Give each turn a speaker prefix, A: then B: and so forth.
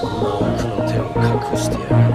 A: small, little cockroach theater.